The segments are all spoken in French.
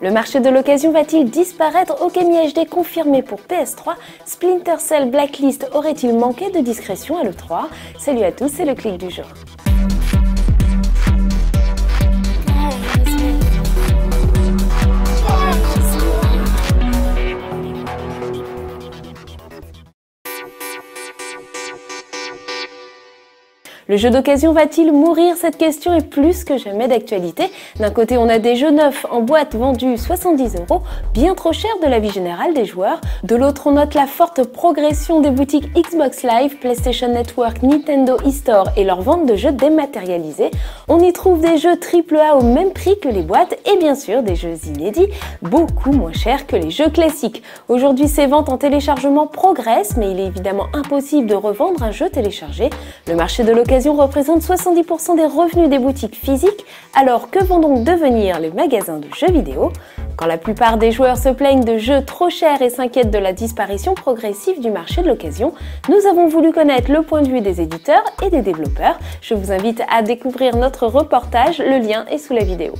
Le marché de l'occasion va-t-il disparaître Okami HD confirmé pour PS3 Splinter Cell Blacklist aurait-il manqué de discrétion à l'E3 Salut à tous, c'est le clic du jour. Le jeu d'occasion va-t-il mourir Cette question est plus que jamais d'actualité. D'un côté, on a des jeux neufs en boîte vendus 70 euros, bien trop cher de la vie générale des joueurs. De l'autre, on note la forte progression des boutiques Xbox Live, PlayStation Network, Nintendo eStore et leur vente de jeux dématérialisés. On y trouve des jeux AAA au même prix que les boîtes et bien sûr des jeux inédits, beaucoup moins chers que les jeux classiques. Aujourd'hui, ces ventes en téléchargement progressent, mais il est évidemment impossible de revendre un jeu téléchargé. Le marché de l'occasion représente 70% des revenus des boutiques physiques, alors que vont donc devenir les magasins de jeux vidéo? Quand la plupart des joueurs se plaignent de jeux trop chers et s'inquiètent de la disparition progressive du marché de l'occasion, nous avons voulu connaître le point de vue des éditeurs et des développeurs. Je vous invite à découvrir notre reportage, le lien est sous la vidéo.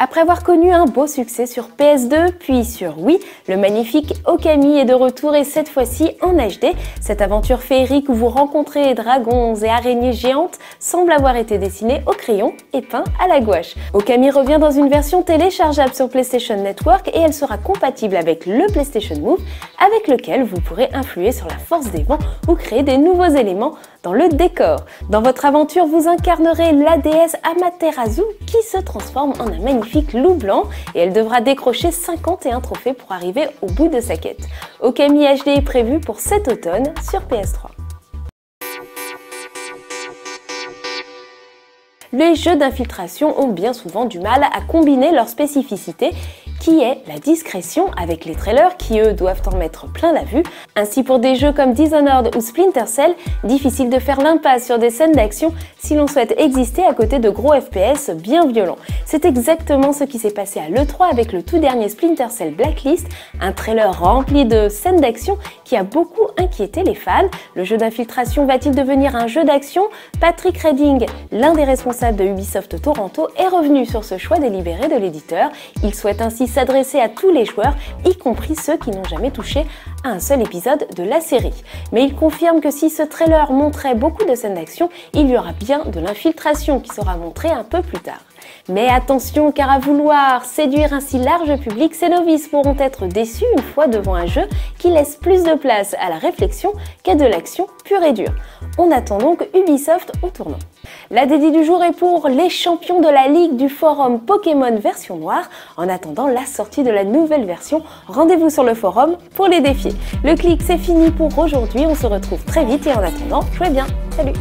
Après avoir connu un beau succès sur PS2 puis sur Wii, le magnifique Okami est de retour et cette fois-ci en HD. Cette aventure féerique où vous rencontrez dragons et araignées géantes semble avoir été dessinée au crayon et peint à la gouache. Okami revient dans une version téléchargeable sur PlayStation Network et elle sera compatible avec le PlayStation Move avec lequel vous pourrez influer sur la force des vents ou créer des nouveaux éléments dans le décor. Dans votre aventure, vous incarnerez la déesse Amaterasu qui se transforme en un magnifique loup blanc et elle devra décrocher 51 trophées pour arriver au bout de sa quête. Okami HD est prévu pour cet automne sur PS3. Les jeux d'infiltration ont bien souvent du mal à combiner leurs spécificités qui est la discrétion avec les trailers qui eux doivent en mettre plein la vue. Ainsi pour des jeux comme Dishonored ou Splinter Cell, difficile de faire l'impasse sur des scènes d'action si l'on souhaite exister à côté de gros FPS bien violents. C'est exactement ce qui s'est passé à l'E3 avec le tout dernier Splinter Cell Blacklist, un trailer rempli de scènes d'action qui a beaucoup inquiété les fans. Le jeu d'infiltration va-t-il devenir un jeu d'action? Patrick Redding, l'un des responsables de Ubisoft Toronto, est revenu sur ce choix délibéré de l'éditeur. Il souhaite ainsi s'adresser à tous les joueurs, y compris ceux qui n'ont jamais touché à un seul épisode de la série. Mais il confirme que si ce trailer montrait beaucoup de scènes d'action, il y aura bien de l'infiltration qui sera montrée un peu plus tard. Mais attention, car à vouloir séduire un si large public, ces novices pourront être déçus une fois devant un jeu qui laisse plus de place à la réflexion qu'à de l'action pure et dure. On attend donc Ubisoft au tournant. La dédie du jour est pour les champions de la ligue du forum Pokémon version noire. En attendant la sortie de la nouvelle version, rendez-vous sur le forum pour les défier. Le clic c'est fini pour aujourd'hui, on se retrouve très vite et en attendant, jouez bien. Salut